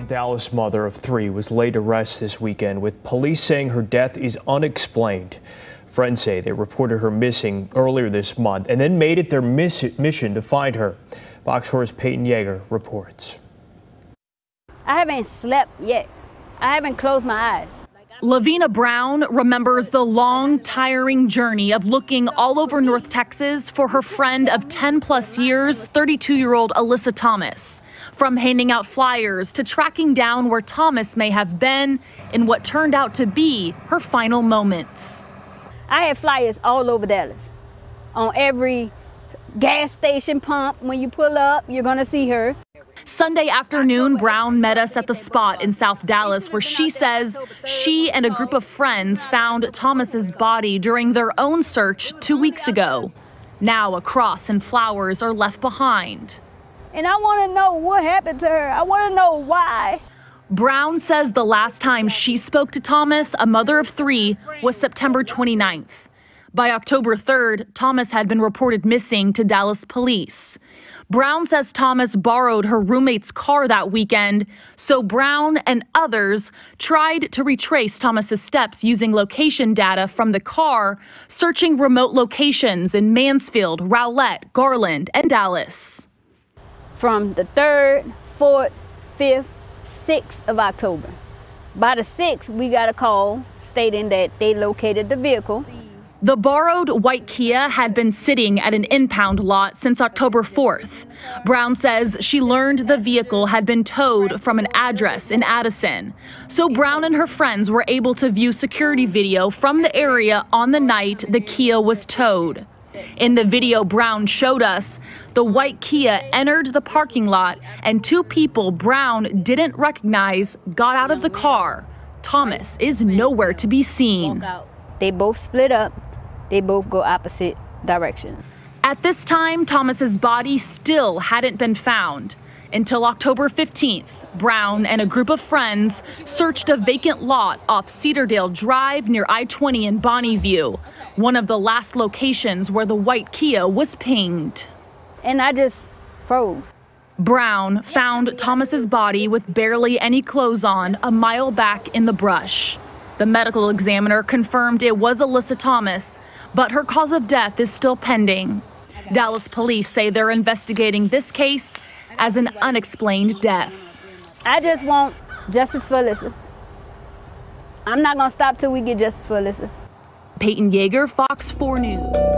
Year-old Dallas mother of three was laid to rest this weekend with police saying her death is unexplained. Friends say they reported her missing earlier this month and then made it their miss mission to find her. Fox 4's Peyton Yeager reports. I haven't slept yet. I haven't closed my eyes. Lavina Brown remembers the long, tiring journey of looking all over North Texas for her friend of 10 plus years, 32 year old Alyssa Thomas. From handing out flyers to tracking down where Thomas may have been in what turned out to be her final moments. I had flyers all over Dallas. On every gas station pump, when you pull up, you're going to see her. Sunday afternoon, Brown met us at the spot in South Dallas where she says she and a group of friends found Thomas's body during their own search two weeks ago. Now a cross and flowers are left behind. And I want to know what happened to her. I want to know why. Brown says the last time she spoke to Thomas, a mother of three, was September 29th. By October 3rd, Thomas had been reported missing to Dallas police. Brown says Thomas borrowed her roommate's car that weekend, so Brown and others tried to retrace Thomas's steps using location data from the car, searching remote locations in Mansfield, Rowlett, Garland, and Dallas. From the 3rd, 4th, 5th, 6th of October. By the 6th, we got a call stating that they located the vehicle. The borrowed white Kia had been sitting at an impound lot since October 4th. Brown says she learned the vehicle had been towed from an address in Addison. So Brown and her friends were able to view security video from the area on the night the Kia was towed. In the video Brown showed us, the white Kia entered the parking lot and two people Brown didn't recognize got out of the car. Thomas is nowhere to be seen. They both split up they both go opposite directions. At this time, Thomas's body still hadn't been found until October 15th. Brown and a group of friends searched a vacant lot off Cedardale Drive near I-20 in Bonnieview, one of the last locations where the white Kia was pinged. And I just froze. Brown found Thomas's body with barely any clothes on a mile back in the brush. The medical examiner confirmed it was Alyssa Thomas, but her cause of death is still pending. Dallas police say they're investigating this case as an unexplained death. I just want justice for Alyssa. I'm not going to stop till we get justice for Alyssa. Peyton Yeager, Fox 4 News.